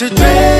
是对。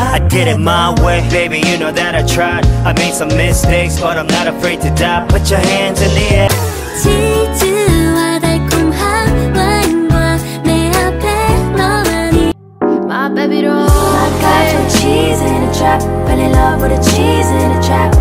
I did it my way Baby, you know that I tried. I made some mistakes But I'm not afraid to die. Put your hands in the air. My baby doll I got your cheese in a trap. Fell in love with a cheese in a trap.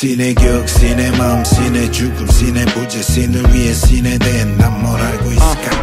신의 격, 신의 마음, 신의 죽음, 신의 부재, 신을 위해 신에 대해 난 뭘 알고 있을까?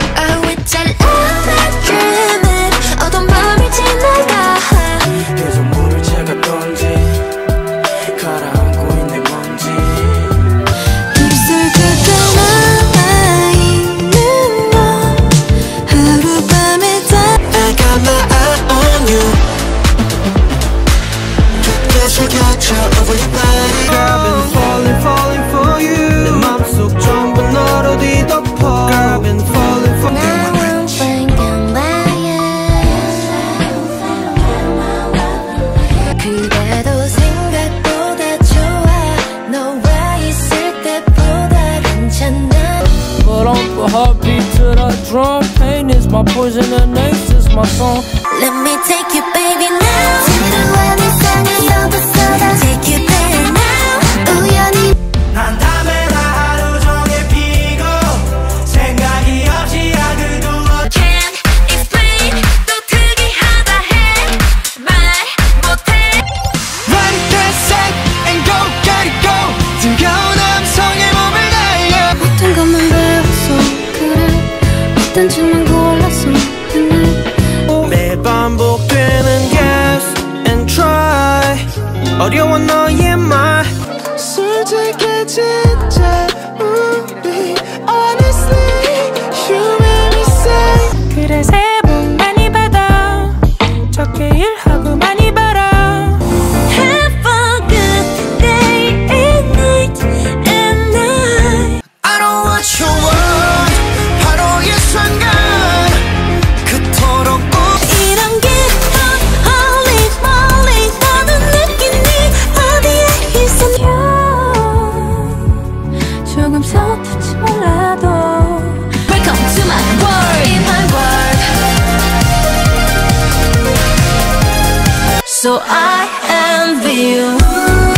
I envy you.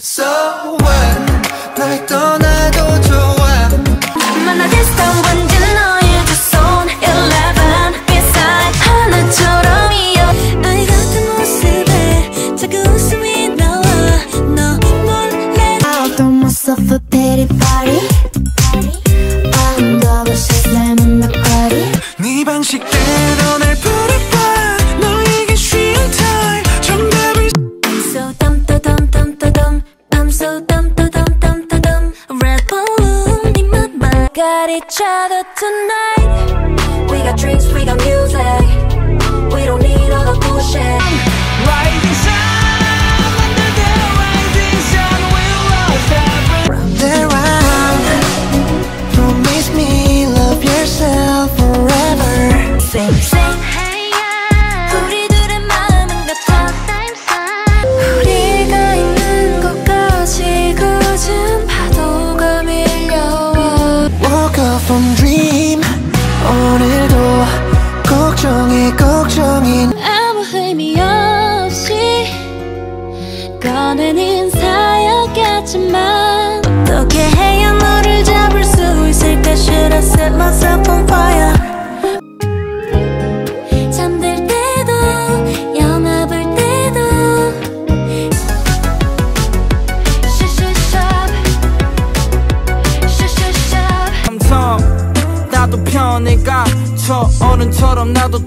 So what? 날 떠나도 좋아 I'm on a 너의 두 손 11 beside 하나처럼 이어 아이 같은 모습에 자꾸 웃음이 나와 너 몰래 I don't myself a pity party. to know. Don't dream. 오늘도 걱정이 걱정인 아무 의미 없이 꺼낸 인사였겠지만 어떻게 해야 너를 잡을 수 있을까? Should I set myself on fire? 나도